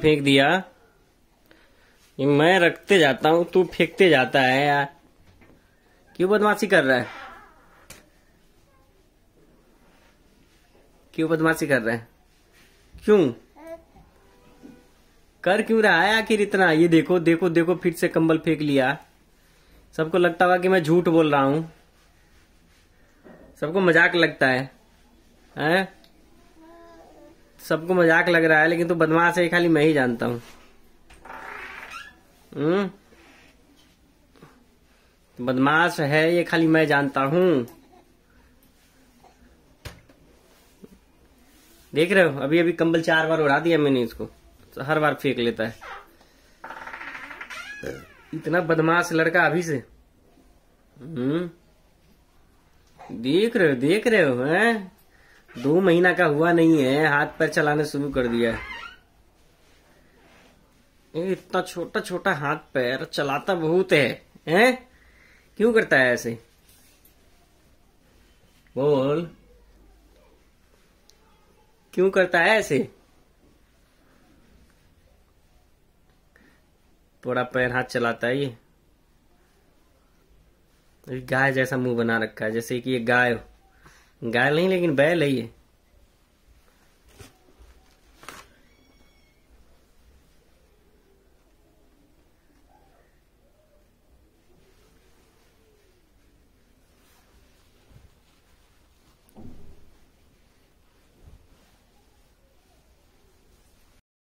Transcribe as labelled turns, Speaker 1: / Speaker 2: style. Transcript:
Speaker 1: फेंक दिया। ये मैं रखते जाता हूँ, तू फेंकते जाता है यार। क्यों बदमाशी कर रहा है? क्यों बदमाशी कर रहा है? क्यों? कर क्यों रहा है आखिर इतना? ये देखो देखो देखो, फिर से कंबल फेंक लिया। सबको लगता हुआ कि मैं झूठ बोल रहा हूँ। सबको मज़ाक लगता है। हैं? सबको मज़ाक लग रहा है, लेकिन तू तो बदमाश है, खाली मैं ही जानता हूँ। हम्म? बदमाश है, ये खाली मैं जानता हूँ। देख रहे हो अभी अभी कंबल चार बार उड़ा दिया मैंने इसको तो हर बार फेंक लेता है। इतना बदमाश लड़का अभी से। हम्म? देख रहे हो, देख रहे हो, हैं? दो महीना का हुआ नहीं है, हाथ पैर चलाने शुरू कर दिया है। इतना छोटा छोटा हाथ पैर चलाता बहुत है, हैं? क्यों करता है ऐसे? बोल। क्यों करता है ऐसे? थोड़ा पैर हाथ चलाता है ये। गाय जैसा मुँह बना रखा है, जैसे कि ये गाय गाय नहीं लेकिन बैल है ये।